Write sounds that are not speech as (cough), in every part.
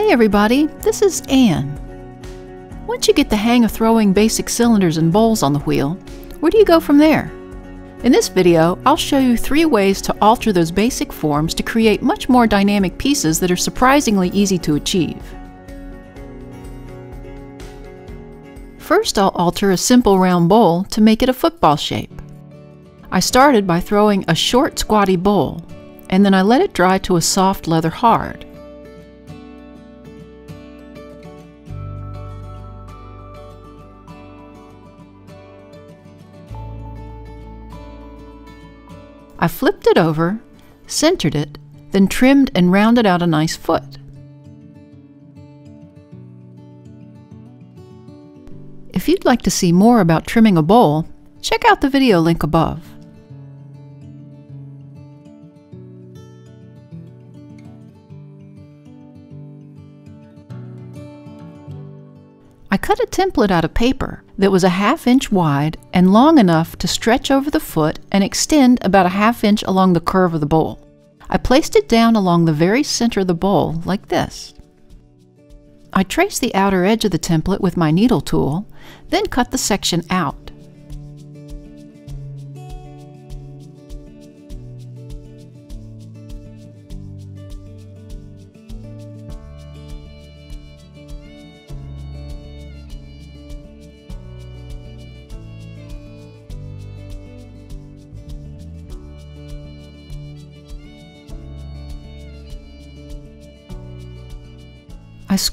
Hey everybody, this is Ann. Once you get the hang of throwing basic cylinders and bowls on the wheel, where do you go from there? In this video, I'll show you three ways to alter those basic forms to create much more dynamic pieces that are surprisingly easy to achieve. First, I'll alter a simple round bowl to make it a football shape. I started by throwing a short squatty bowl, and then I let it dry to a soft leather hard. I flipped it over, centered it, then trimmed and rounded out a nice foot. If you'd like to see more about trimming a bowl, check out the video link above. Cut a template out of paper that was a half inch wide and long enough to stretch over the foot and extend about a half inch along the curve of the bowl. I placed it down along the very center of the bowl like this. I traced the outer edge of the template with my needle tool, then cut the section out.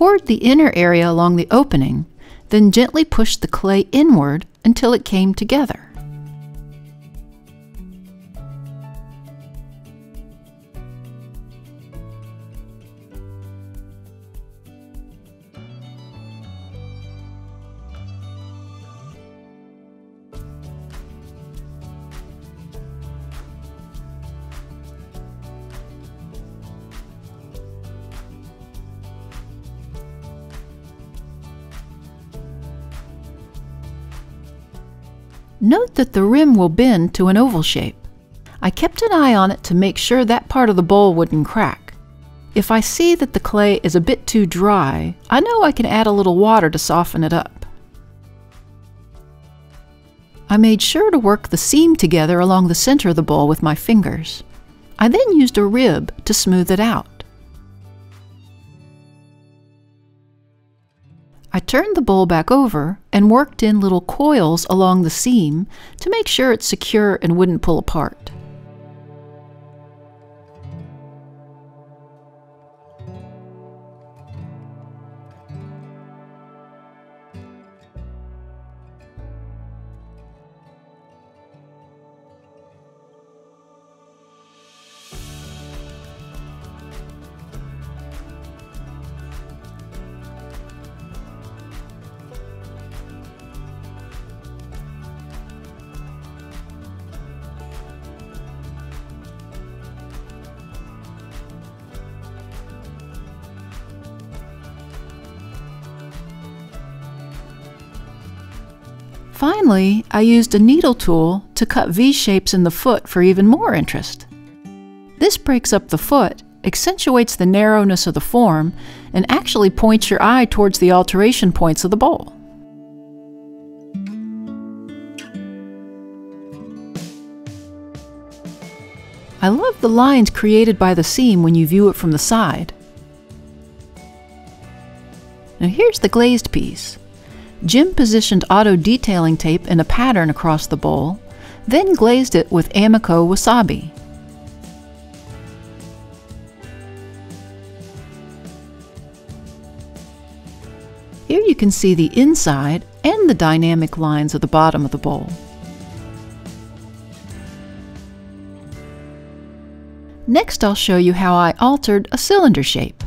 Scored the inner area along the opening, then gently pushed the clay inward until it came together. Note that the rim will bend to an oval shape. I kept an eye on it to make sure that part of the bowl wouldn't crack. If I see that the clay is a bit too dry, I know I can add a little water to soften it up. I made sure to work the seam together along the center of the bowl with my fingers. I then used a rib to smooth it out. I turned the bowl back over and worked in little coils along the seam to make sure it's secure and wouldn't pull apart. Finally, I used a needle tool to cut V-shapes in the foot for even more interest. This breaks up the foot, accentuates the narrowness of the form, and actually points your eye towards the alteration points of the bowl. I love the lines created by the seam when you view it from the side. Now here's the glazed piece. Jim positioned auto detailing tape in a pattern across the bowl, then glazed it with Amaco wasabi. Here you can see the inside and the dynamic lines of the bottom of the bowl. Next I'll show you how I altered a cylinder shape.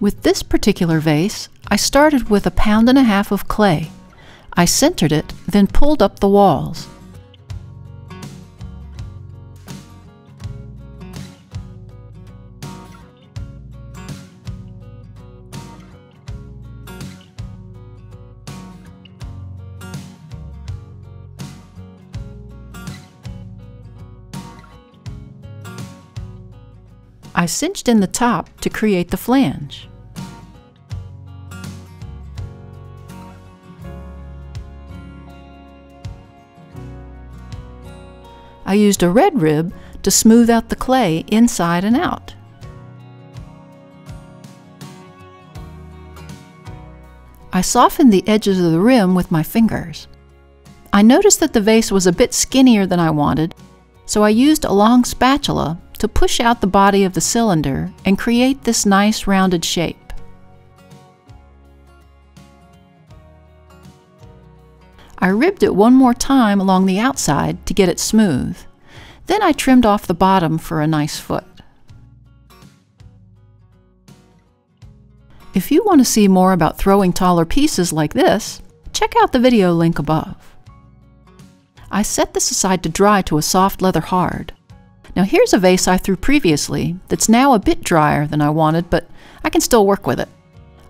With this particular vase, I started with a pound and a half of clay. I centered it, then pulled up the walls. I cinched in the top to create the flange. I used a red rib to smooth out the clay inside and out. I softened the edges of the rim with my fingers. I noticed that the vase was a bit skinnier than I wanted, so I used a long spatula to push out the body of the cylinder and create this nice rounded shape. I ribbed it one more time along the outside to get it smooth. Then I trimmed off the bottom for a nice foot. If you want to see more about throwing taller pieces like this, check out the video link above. I set this aside to dry to a soft leather hard. Now here's a vase I threw previously that's now a bit drier than I wanted, but I can still work with it.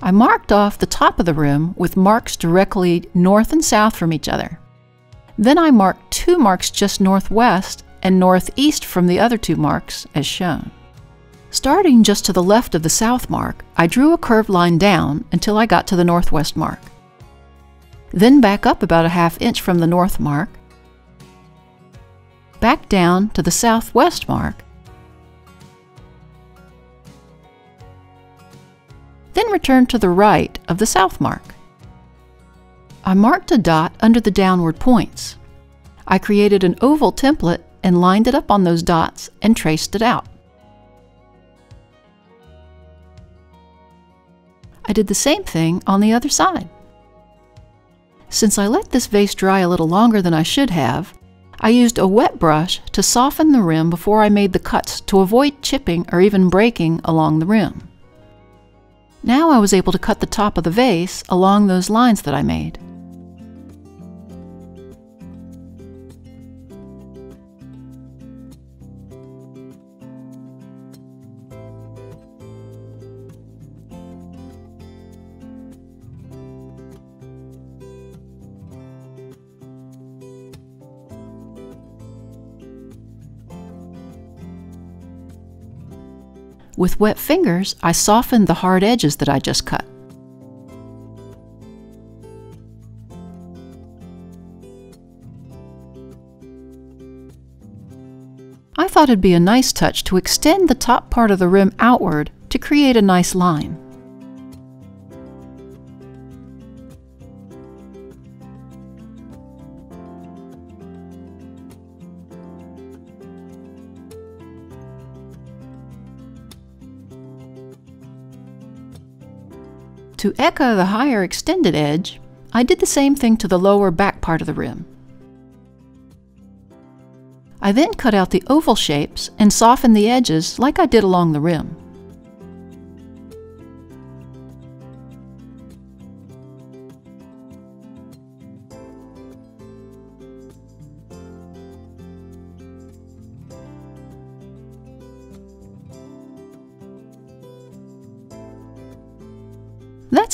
I marked off the top of the rim with marks directly north and south from each other. Then I marked two marks just northwest and northeast from the other two marks as shown. Starting just to the left of the south mark, I drew a curved line down until I got to the northwest mark. Then back up about a half inch from the north mark, back down to the southwest mark, then return to the right of the south mark. I marked a dot under the downward points. I created an oval template and lined it up on those dots and traced it out. I did the same thing on the other side. Since I let this vase dry a little longer than I should have, I used a wet brush to soften the rim before I made the cuts to avoid chipping or even breaking along the rim. Now I was able to cut the top of the vase along those lines that I made. With wet fingers, I softened the hard edges that I just cut. I thought it'd be a nice touch to extend the top part of the rim outward to create a nice line. To echo the higher extended edge, I did the same thing to the lower back part of the rim. I then cut out the oval shapes and softened the edges like I did along the rim.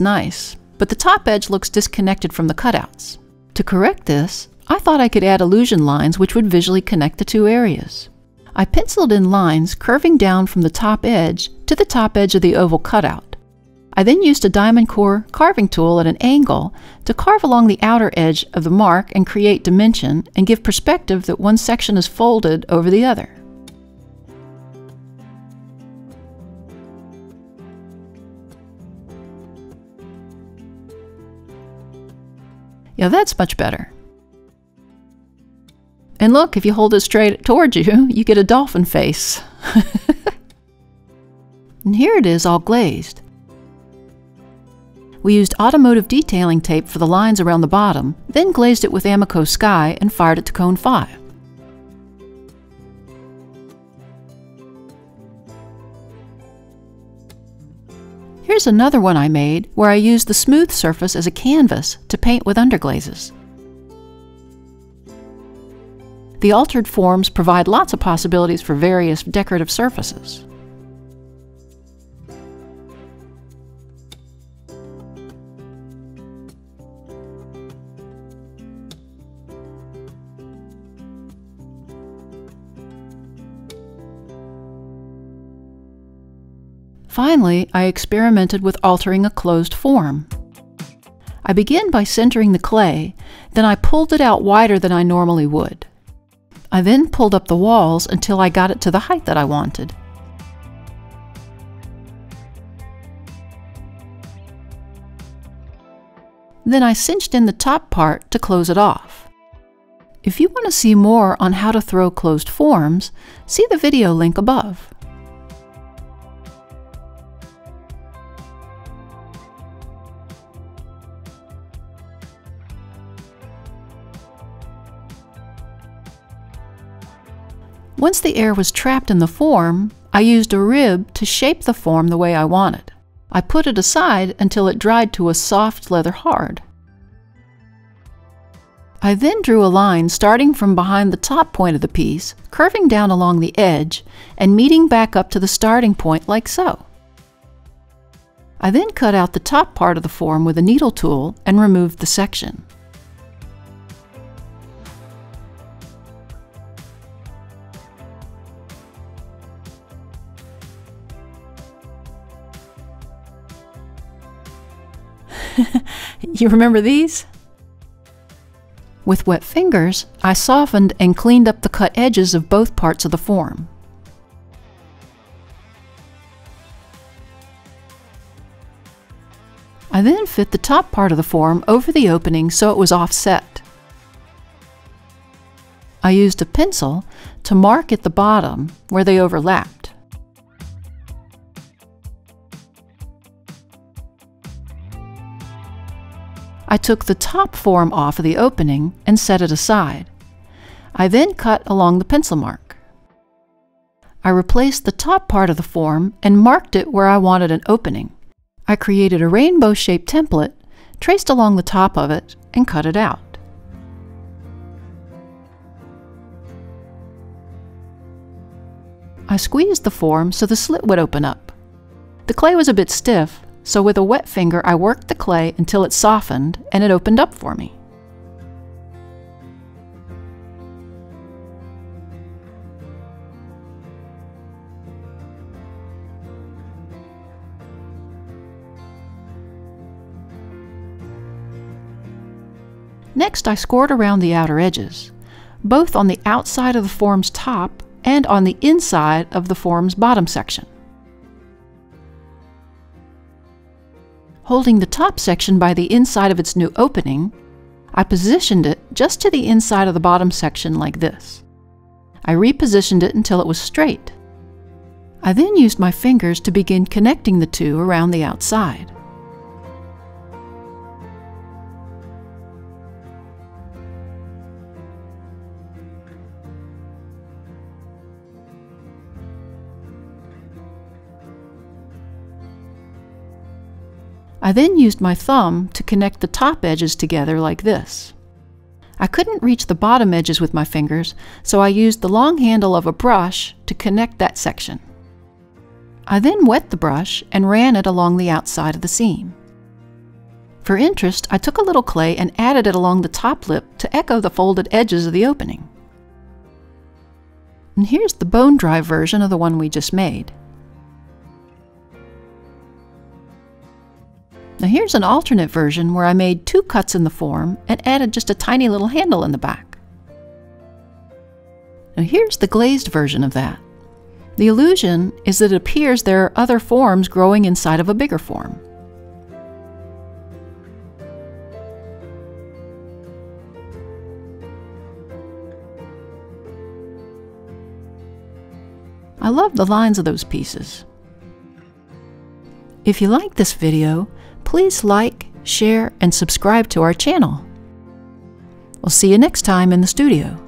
Nice, but the top edge looks disconnected from the cutouts. To correct this, I thought I could add illusion lines which would visually connect the two areas. I penciled in lines curving down from the top edge to the top edge of the oval cutout. I then used a diamond core carving tool at an angle to carve along the outer edge of the mark and create dimension and give perspective that one section is folded over the other. Yeah, that's much better. And look, if you hold it straight towards you, you get a dolphin face. (laughs) and here it is all glazed. We used automotive detailing tape for the lines around the bottom, then glazed it with Amaco Sky and fired it to cone 5. Here's another one I made where I used the smooth surface as a canvas to paint with underglazes. The altered forms provide lots of possibilities for various decorative surfaces. Finally, I experimented with altering a closed form. I begin by centering the clay, then I pulled it out wider than I normally would. I then pulled up the walls until I got it to the height that I wanted. Then I cinched in the top part to close it off. If you want to see more on how to throw closed forms, see the video link above. Once the air was trapped in the form, I used a rib to shape the form the way I wanted. I put it aside until it dried to a soft leather hard. I then drew a line starting from behind the top point of the piece, curving down along the edge, and meeting back up to the starting point like so. I then cut out the top part of the form with a needle tool and removed the section. (laughs) you remember these? With wet fingers, I softened and cleaned up the cut edges of both parts of the form. I then fit the top part of the form over the opening so it was offset. I used a pencil to mark at the bottom where they overlapped. I took the top form off of the opening and set it aside. I then cut along the pencil mark. I replaced the top part of the form and marked it where I wanted an opening. I created a rainbow-shaped template, traced along the top of it, and cut it out. I squeezed the form so the slit would open up. The clay was a bit stiff, so with a wet finger, I worked the clay until it softened and it opened up for me. Next, I scored around the outer edges, both on the outside of the form's top and on the inside of the form's bottom section. Holding the top section by the inside of its new opening, I positioned it just to the inside of the bottom section like this. I repositioned it until it was straight. I then used my fingers to begin connecting the two around the outside. I then used my thumb to connect the top edges together like this. I couldn't reach the bottom edges with my fingers, so I used the long handle of a brush to connect that section. I then wet the brush and ran it along the outside of the seam. For interest, I took a little clay and added it along the top lip to echo the folded edges of the opening. And here's the bone dry version of the one we just made. Now here's an alternate version where I made two cuts in the form and added just a tiny little handle in the back. Now here's the glazed version of that. The illusion is that it appears there are other forms growing inside of a bigger form. I love the lines of those pieces. If you like this video, please like, share, and subscribe to our channel. We'll see you next time in the studio.